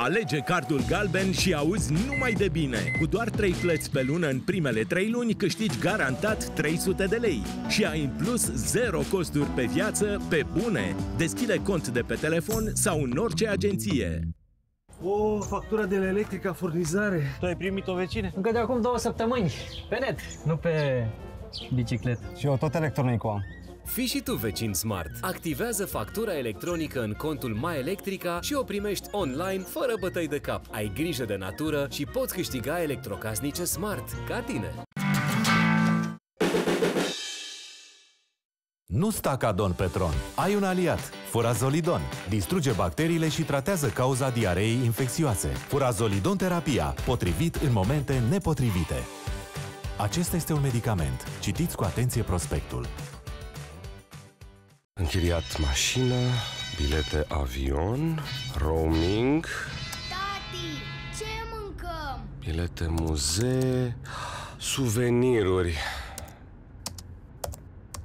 Alege cardul galben și auzi numai de bine. Cu doar 3 plăți pe lună în primele 3 luni câștigi garantat 300 de lei și ai în plus 0 costuri pe viață pe bune. Deschide cont de pe telefon sau în orice agenție. O, factura de la electrica furnizare. Tu ai primit-o vecine? Încă de acum două săptămâni. Pe net, nu pe bicicletă. Și eu tot electronicul am. Fii și tu vecin smart. Activează factura electronică în contul My Electrica și o primești online fără bătăi de cap. Ai grijă de natură și poți câștiga electrocasnice smart, ca tine. Nu sta ca Don Petron. Ai un aliat, Furazolidon. Distruge bacteriile și tratează cauza diareei infecțioase. Furazolidon terapia, potrivit în momente nepotrivite. Acesta este un medicament. Citiți cu atenție prospectul. Închiriat mașină, bilete avion, roaming, Tati, ce mâncăm? bilete muzee, suveniruri.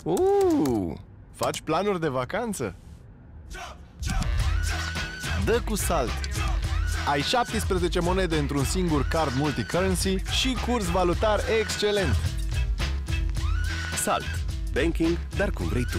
Uh, faci planuri de vacanță? Dă cu salt! Ai 17 monede într-un singur card multicurrency și curs valutar excelent! Salt. Banking, dar cum vrei tu.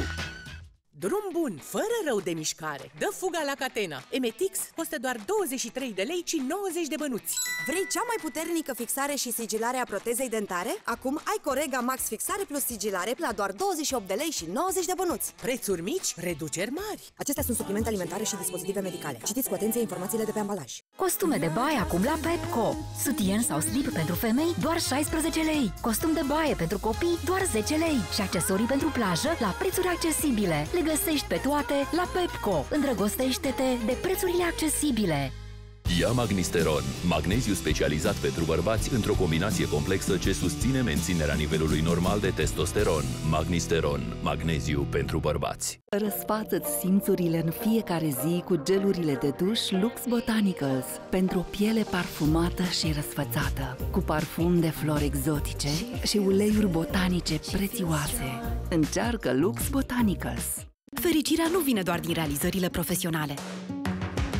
Drum bun, fără rău de mișcare. Dă fuga la Catena. Emetix costă doar 23 de lei și 90 de bănuți. Vrei cea mai puternică fixare și sigilare a protezei dentare? Acum ai Corega Max Fixare plus sigilare la doar 28 de lei și 90 de bănuți. Prețuri mici, reduceri mari. Acestea sunt suplimente alimentare și dispozitive medicale. Citiți cu atenție informațiile de pe ambalaj. Costume de baie acum la Pepco. Sutien sau slip pentru femei, doar 16 lei. Costum de baie pentru copii, doar 10 lei. Și accesorii pentru plajă, la prețuri accesibile. Le găsești pe toate la Pepco. Îndrăgostește-te de prețurile accesibile. Ia Magnisteron, magneziu specializat pentru bărbați într-o combinație complexă ce susține menținerea nivelului normal de testosteron. Magnisteron, magneziu pentru bărbați. Răsfață-ți simțurile în fiecare zi cu gelurile de duș Lux Botanicals pentru o piele parfumată și răsfățată, cu parfum de flori exotice și uleiuri botanice prețioase. Încearcă Lux Botanicals! Fericirea nu vine doar din realizările profesionale.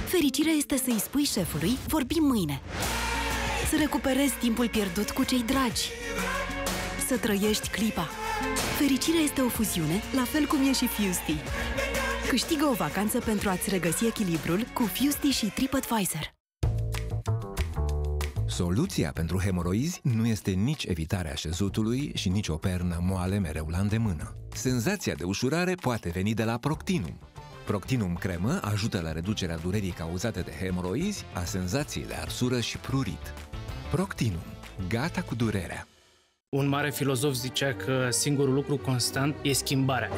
Fericirea este să-i spui șefului, vorbim mâine. Să recuperezi timpul pierdut cu cei dragi. Să trăiești clipa. Fericirea este o fuziune, la fel cum e și Fusty. Câștigă o vacanță pentru a-ți regăsi echilibrul cu Fusty și TripAdvisor. Soluția pentru hemoroizi nu este nici evitarea șezutului și nici o pernă moale mereu la îndemână. Senzația de ușurare poate veni de la Proctinum. Proctinum cremă ajută la reducerea durerii cauzate de hemoroizi, a senzației de arsură și prurit. Proctinum. Gata cu durerea. Un mare filozof zicea că singurul lucru constant e schimbarea.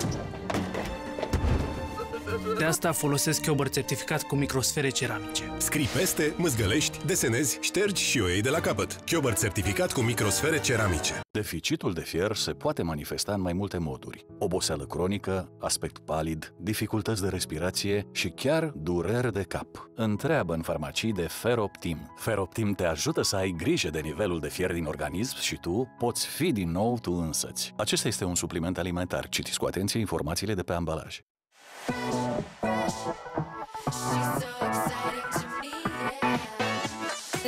De asta folosesc Chiober certificat cu microsfere ceramice. Scrii peste, mâzgălești, desenezi, ștergi și o iei de la capăt. Chiober certificat cu microsfere ceramice. Deficitul de fier se poate manifesta în mai multe moduri. Oboseală cronică, aspect palid, dificultăți de respirație și chiar durere de cap. Întreabă în farmacii de Feroptim. Feroptim te ajută să ai grijă de nivelul de fier din organism și tu poți fi din nou tu însăți. Acesta este un supliment alimentar. Citiți cu atenție informațiile de pe ambalaj.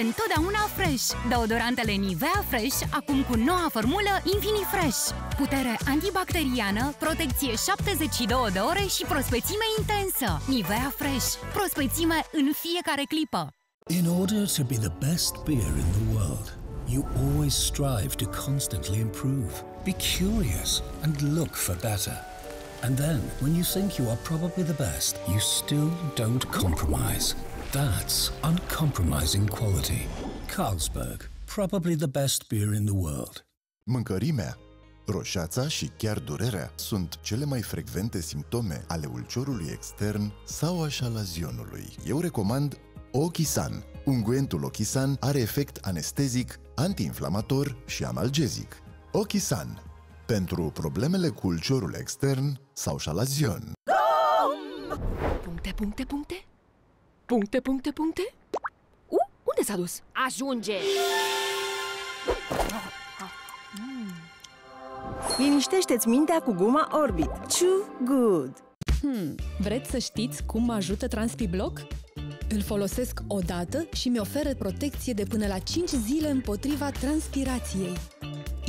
Întotdeauna fresh! Deodorantele Nivea Fresh, acum cu noua formulă Infini Fresh. Putere antibacteriană, protecție 72 de ore și prospețime intensă. Nivea Fresh. Prospețime în fiecare clipă. In order to be the best beer in the world, you always strive to constantly improve. Be curious and look for better. And then, when you think you are probably the best, you still don't compromise. That's uncompromising quality. Carlsberg, probably the best beer in the world. Mâncărimea, roșața și chiar durerea sunt cele mai frecvente simptome ale ulciorului extern sau a șalazionului. Eu recomand Ochisan. Unguentul Ochisan are efect anestezic, antiinflamator și analgezic. Ochisan. Pentru problemele cu ulciorul extern sau șalazion. Puncte, puncte, puncte? Puncte, puncte, puncte? U, unde s-a dus? Ajunge! Liniștește-ți mintea cu guma Orbit. Chew Good! Hmm, vreți să știți cum mă ajută TranspiBlock? Îl folosesc o dată și mi oferă protecție de până la 5 zile împotriva transpirației.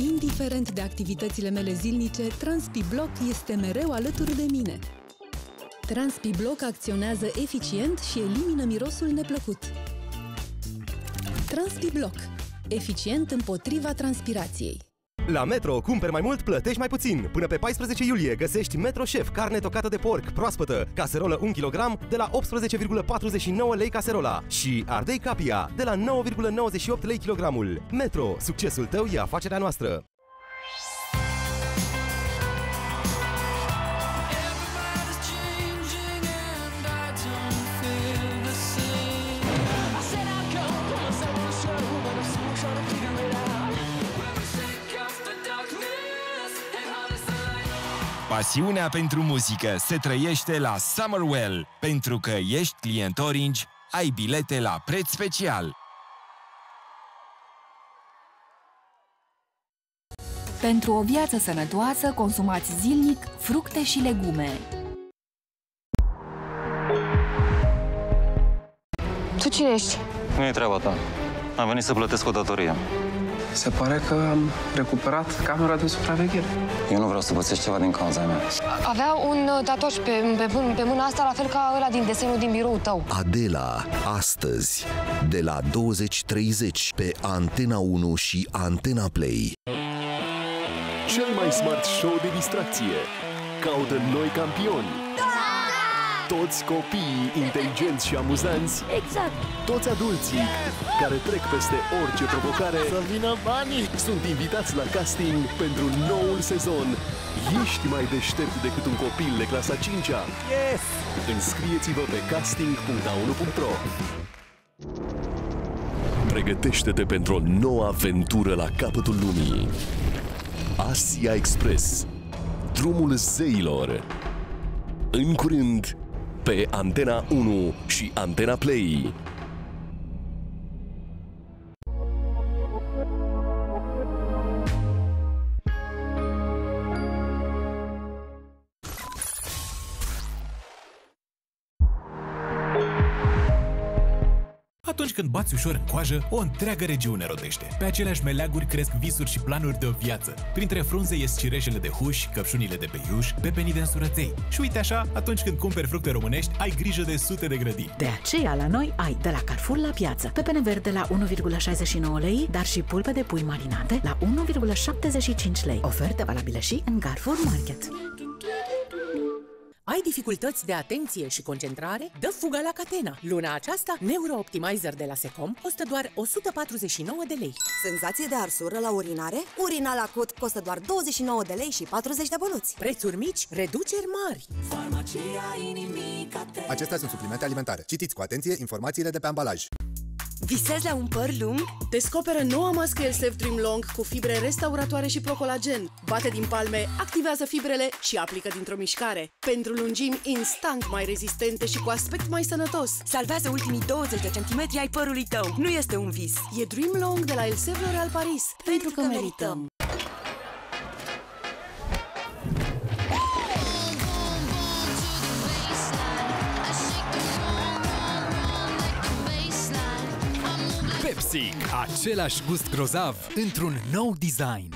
Indiferent de activitățile mele zilnice, TranspiBlock este mereu alături de mine. TranspiBlock acționează eficient și elimină mirosul neplăcut. TranspiBlock. Eficient împotriva transpirației. La Metro, cumperi mai mult, plătești mai puțin. Până pe 14 iulie găsești Metro Chef, carne tocată de porc, proaspătă, caserolă 1 kg de la 18,49 lei caserola și ardei capia de la 9,98 lei kilogramul. Metro, succesul tău e afacerea noastră. Pasiunea pentru muzică se trăiește la Summerwell. Pentru că ești client Orange, ai bilete la preț special. Pentru o viață sănătoasă, consumați zilnic fructe și legume. Tu cine ești? Nu e treaba ta. Am venit să plătesc o datorie. Se pare că am recuperat camera de supraveghere. Eu nu vreau să pățești ceva din cauza mea. Avea un uh, tatuaj pe, pe, pe mâna asta, la fel ca ăla din desenul din birou tău. Adela, astăzi, de la 20.30 pe Antena 1 și Antena Play. Cel mai smart show de distracție. Caută noi campioni. Toți copiii inteligenți și amuzanți. Exact. Toți adulții care trec peste orice provocare. Să vină banii! Sunt invitați la casting pentru noul sezon. Ești mai deștept decât un copil de clasa 5-a. Yes! Înscrieți-vă pe casting.a1.ro Pregătește-te pentru o nouă aventură la capătul lumii. Asia Express. Drumul zeilor. În curând, pe Antena 1 și Antena Play. Atunci când bați ușor în coajă, o întreagă regiune rodește. Pe aceleași meleaguri cresc visuri și planuri de o viață. Printre frunze ies cirejele de huș, căpșunile de pe iuș, pepenii de însurăței. Și uite așa, atunci când cumperi fructe românești, ai grijă de sute de grădini. De aceea, la noi ai de la Carrefour la piață. Pepene verde la 1,69 lei, dar și pulpe de pui marinate la 1,75 lei. Oferte valabilă și în Carrefour Market. Ai dificultăți de atenție și concentrare? Dă fuga la Catena! Luna aceasta, Neuro-Optimizer de la Secom costă doar 149 de lei. Senzație de arsură la urinare? Urinal acut costă doar 29 de lei și 40 de bănuți. Prețuri mici, reduceri mari. Farmacia inimii Catena. Acestea sunt suplimente alimentare. Citiți cu atenție informațiile de pe ambalaj. Visezi la un păr lung? Descoperă noua mască Elsef Dream Long cu fibre restauratoare și procolagen. Bate din palme, activează fibrele și aplică dintr-o mișcare. Pentru lungimi instant mai rezistente și cu aspect mai sănătos. Salvează ultimii 20 de centimetri ai părului tău. Nu este un vis. E Dream Long de la Elsef L'Oreal Paris. Pentru, că, că merităm. Pepsi, același gust grozav într-un nou design.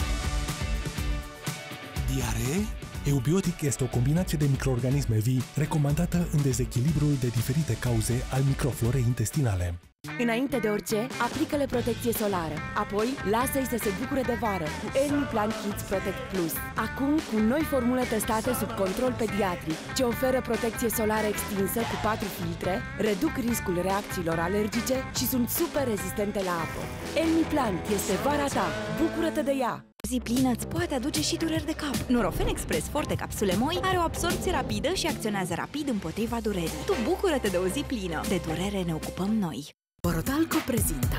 Diaree? Eubiotic este o combinație de microorganisme vii recomandată în dezechilibrul de diferite cauze al microflorei intestinale. Înainte de orice, aplică-le protecție solară. Apoi, lasă-i să se bucure de vară cu Elmiplan Kids Protect Plus. Acum, cu noi formule testate sub control pediatric, ce oferă protecție solară extinsă cu 4 filtre, reduc riscul reacțiilor alergice și sunt super rezistente la apă. Elmiplan este vara ta. Bucură-te de ea! zi plină îți poate aduce și dureri de cap. Nurofen Express Forte Capsule Moi are o absorpție rapidă și acționează rapid împotriva durerii. Tu bucură-te de o zi plină. De durere ne ocupăm noi. Borodalco prezintă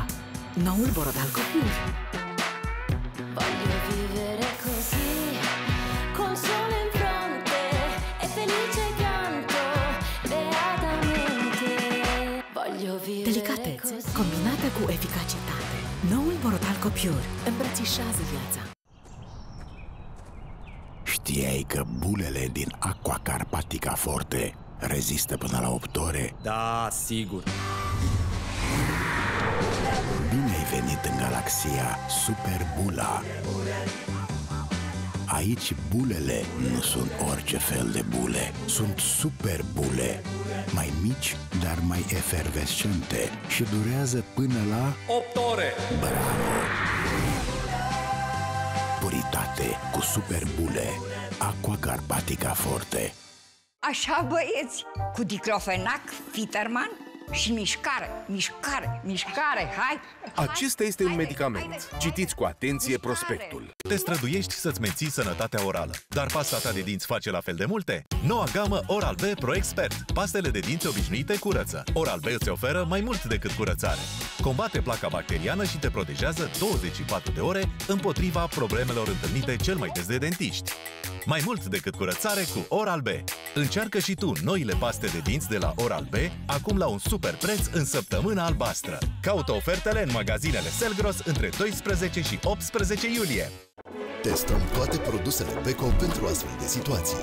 noul Borodalco Pur. Voglio vivere così, col sole in fronte e felice canto beatamente. Voglio vivere Delicatețe così. combinată cu eficacitate. Noul Borodalco Pure îmbrățișează viața. Știai că bulele din Aqua Carpatica Forte rezistă până la 8 ore? Da, sigur. Bine ai venit în galaxia Super Bula. Aici bulele nu sunt orice fel de bule, sunt super bule, mai mici, dar mai efervescente și durează până la 8 ore! Bravo! Puritate cu super bule, Aqua Carpatica Forte. Așa, băieți, cu diclofenac, Fiterman și mișcare, mișcare, mișcare, hai! Acesta este un medicament. Citiți cu atenție prospectul. Te străduiești să-ți menții sănătatea orală, dar pasta ta de dinți face la fel de multe? Noua gamă Oral-B Pro Expert. Pastele de dinți obișnuite curăță. Oral-B îți oferă mai mult decât curățare. Combate placa bacteriană și te protejează 24 de ore împotriva problemelor întâlnite cel mai des de dentiști. Mai mult decât curățare cu Oral-B. Încearcă și tu noile paste de dinți de la Oral-B, acum la un super preț în săptămâna albastră. Caută ofertele în magazinele Selgros între 12 și 18 iulie. Testăm toate produsele Beko pentru astfel de situații.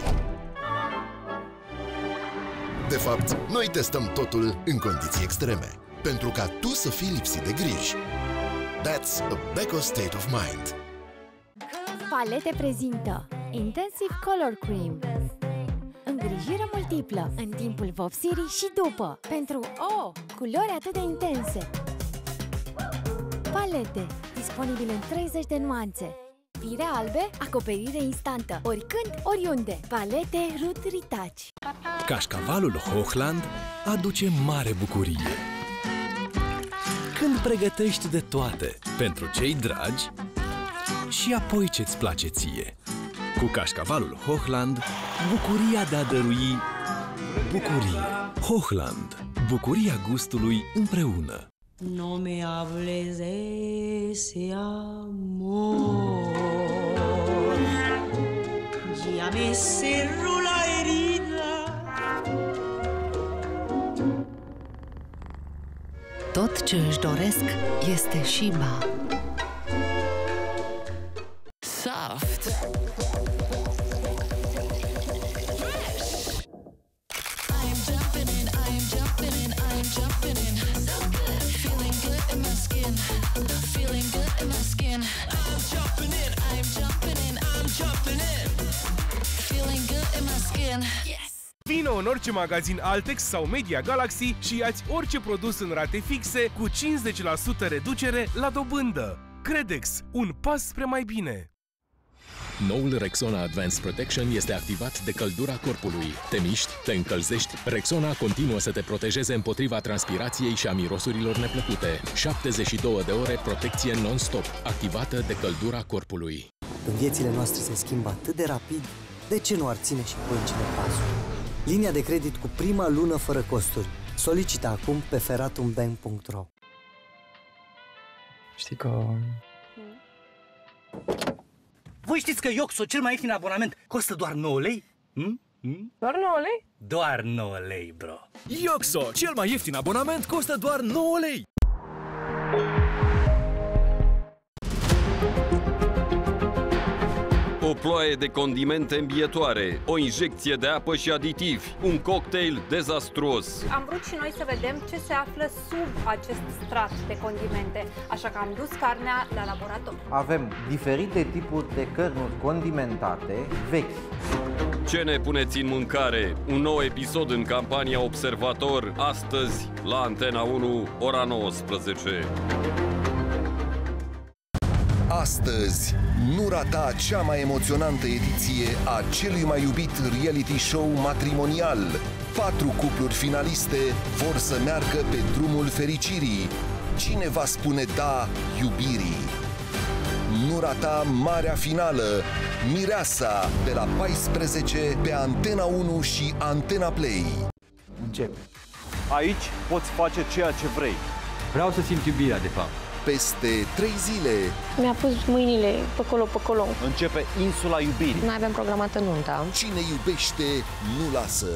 De fapt, noi testăm totul în condiții extreme, pentru ca tu să fii lipsit de griji. That's a Beko state of mind. Palete prezintă Intensive Color Cream Îngrijire multiplă în timpul vopsirii și după Pentru o culori atât de intense Palete Disponibile în 30 de nuanțe Fire albe, acoperire instantă Oricând, oriunde Palete Root Retouch Cașcavalul Hochland aduce mare bucurie. Când pregătești de toate pentru cei dragi și apoi ce-ți place ție. Cu cașcavalul Hochland, bucuria de a dărui bucurie. Hochland, bucuria gustului împreună. No me hables de ese amor. Ya me cerró la herida. Tot ce își doresc este Shiba. Soft. In my skin. Yes. Vino în orice magazin Altex sau Media Galaxy și iați orice produs în rate fixe cu 50% reducere la dobândă. Credex, un pas spre mai bine. Noul Rexona Advanced Protection este activat de căldura corpului. Te miști, te încălzești, Rexona continuă să te protejeze împotriva transpirației și a mirosurilor neplăcute. 72 de ore protecție non-stop, activată de căldura corpului. Când viețile noastre se schimbă atât de rapid, de ce nu ar ține și băncile pasul? Linia de credit cu prima lună fără costuri. Solicită acum pe feratumbank.ro Știi că... Voi știți că Ioxo, cel mai ieftin abonament, costă doar 9 lei? Hm? Hm? Doar 9 lei? Doar 9 lei, bro. Ioxo, cel mai ieftin abonament, costă doar 9 lei. O ploaie de condimente îmbietoare, o injecție de apă și aditivi, un cocktail dezastruos. Am vrut și noi să vedem ce se află sub acest strat de condimente, așa că am dus carnea la laborator. Avem diferite tipuri de cărnuri condimentate vechi. Ce ne puneți în mâncare? Un nou episod în campania Observator, astăzi, la Antena 1, ora 19. Astăzi, nu rata cea mai emoționantă ediție a celui mai iubit reality show matrimonial. Patru cupluri finaliste vor să meargă pe drumul fericirii. Cine va spune da iubirii? Nu rata marea finală, Mireasa, de la 14 pe Antena 1 și Antena Play. Încep. Aici poți face ceea ce vrei. Vreau să simt iubirea, de fapt. Peste 3 zile, Mi-a pus mâinile pe colo, pe colo. Începe insula iubirii. Noi avem programată nunta. cine iubește nu lasă.